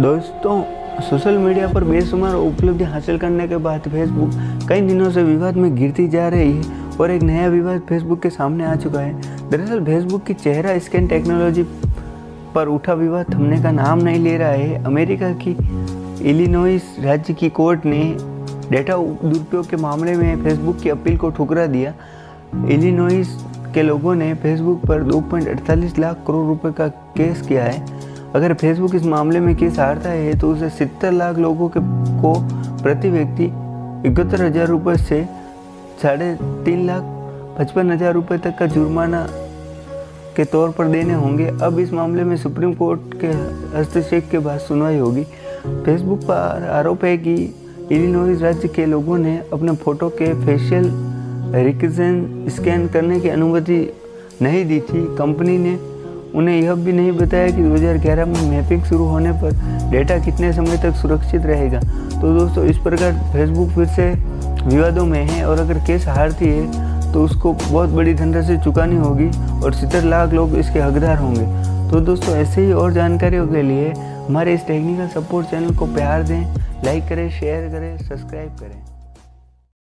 दोस्तों, social media पर बेशुमार उपलब्धि हासिल करने के बाद फेसबुक कई दिनों से विवाद में गिरती जा रही है और एक नया विवाद फेसबुक के सामने आ चुका है। दरअसल फेसबुक की चेहरा स्कैन टेक्नोलॉजी पर उठा विवाद थमने का नाम नहीं ले रहा है। अमेरिका की इलिनोइस राज्य की कोर्ट ने डेटा दुरुपयोग के मामले में फेसबुक की अपील को ठुकरा दिया। इलिनोइस के लोगों ने फेसबुक पर 2.48 लाख करोड़ रुपए का केस किया है। अगर फेसबुक इस मामले में केस हारता है तो उसे सत्तर लाख लोगों के को प्रति व्यक्ति इकहत्तर हज़ार रुपये से साढ़े तीन लाख पचपन हज़ार रुपये तक का जुर्माना के तौर पर देने होंगे। अब इस मामले में सुप्रीम कोर्ट के हस्तक्षेप के बाद सुनवाई होगी। फेसबुक पर आरोप है कि इलिनोइस राज्य के लोगों ने अपने फ़ोटो के फेशियल रिकजन स्कैन करने की अनुमति नहीं दी थी। कंपनी ने उन्हें यह भी नहीं बताया कि 2011 में मैपिंग शुरू होने पर डेटा कितने समय तक सुरक्षित रहेगा। तो दोस्तों, इस प्रकार फेसबुक फिर से विवादों में है और अगर केस हारती है तो उसको बहुत बड़ी धनराशि चुकानी होगी और सत्तर लाख लोग इसके हकदार होंगे। तो दोस्तों, ऐसे ही और जानकारियों के लिए हमारे इस टेक्निकल सपोर्ट चैनल को प्यार दें लाइक करें शेयर करें सब्सक्राइब करें।